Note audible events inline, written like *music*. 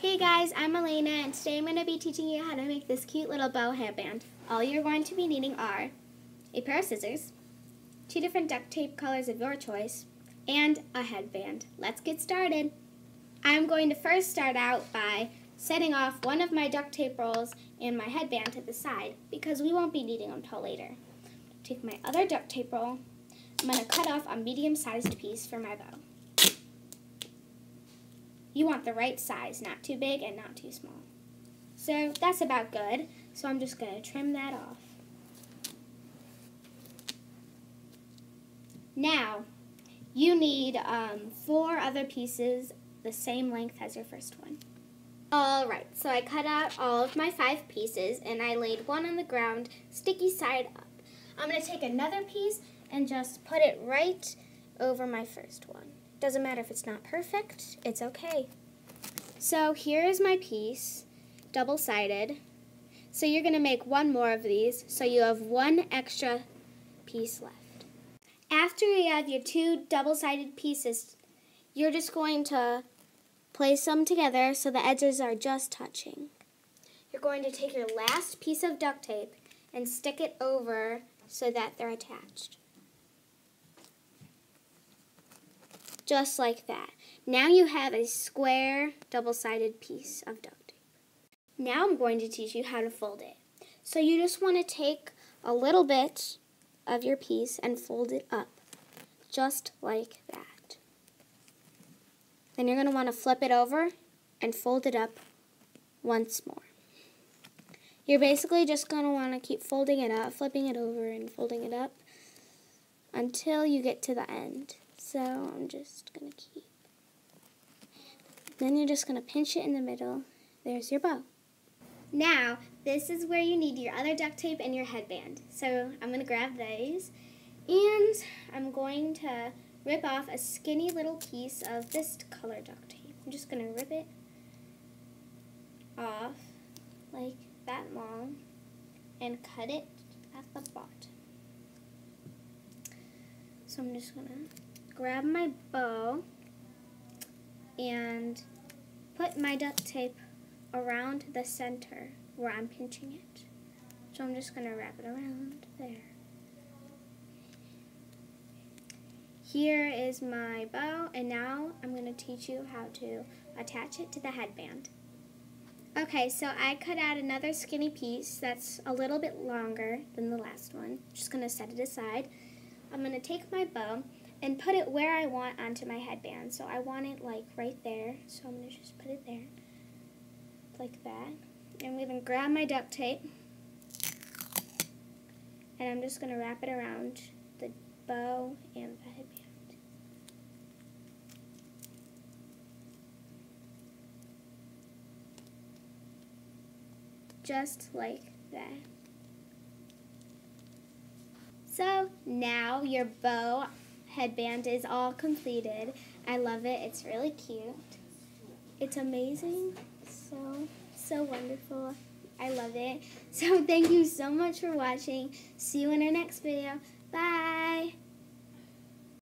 Hey guys, I'm Alaina and today I'm going to be teaching you how to make this cute little bow headband. All you're going to be needing are a pair of scissors, two different duct tape colors of your choice, and a headband. Let's get started. I'm going to first start out by setting off one of my duct tape rolls and my headband to the side because we won't be needing them until later. Take my other duct tape roll, I'm going to cut off a medium-sized piece for my bow. You want the right size, not too big and not too small. So that's about good. So I'm just going to trim that off. Now, you need um, four other pieces the same length as your first one. Alright, so I cut out all of my five pieces and I laid one on the ground, sticky side up. I'm going to take another piece and just put it right over my first one. Doesn't matter if it's not perfect, it's okay. So here is my piece, double-sided. So you're going to make one more of these, so you have one extra piece left. After you have your two double-sided pieces, you're just going to place them together so the edges are just touching. You're going to take your last piece of duct tape and stick it over so that they're attached. Just like that. Now you have a square double-sided piece of duct tape. Now I'm going to teach you how to fold it. So you just want to take a little bit of your piece and fold it up, just like that. Then you're going to want to flip it over and fold it up once more. You're basically just going to want to keep folding it up, flipping it over and folding it up until you get to the end. So I'm just going to keep. Then you're just going to pinch it in the middle. There's your bow. Now, this is where you need your other duct tape and your headband. So I'm going to grab those and I'm going to rip off a skinny little piece of this color duct tape. I'm just going to rip it off like that long and cut it at the bottom. So I'm just going to grab my bow and put my duct tape around the center where I'm pinching it. So I'm just going to wrap it around there. Here is my bow and now I'm going to teach you how to attach it to the headband. Okay, so I cut out another skinny piece that's a little bit longer than the last one. Just going to set it aside. I'm going to take my bow and put it where I want onto my headband. So I want it like right there. So I'm going to just put it there like that. I'm going to grab my duct tape and I'm just going to wrap it around the bow and the headband. Just like that. So now your bow headband is all completed. I love it. It's really cute. It's amazing. So, so wonderful. I love it. So *laughs* thank you so much for watching. See you in our next video. Bye.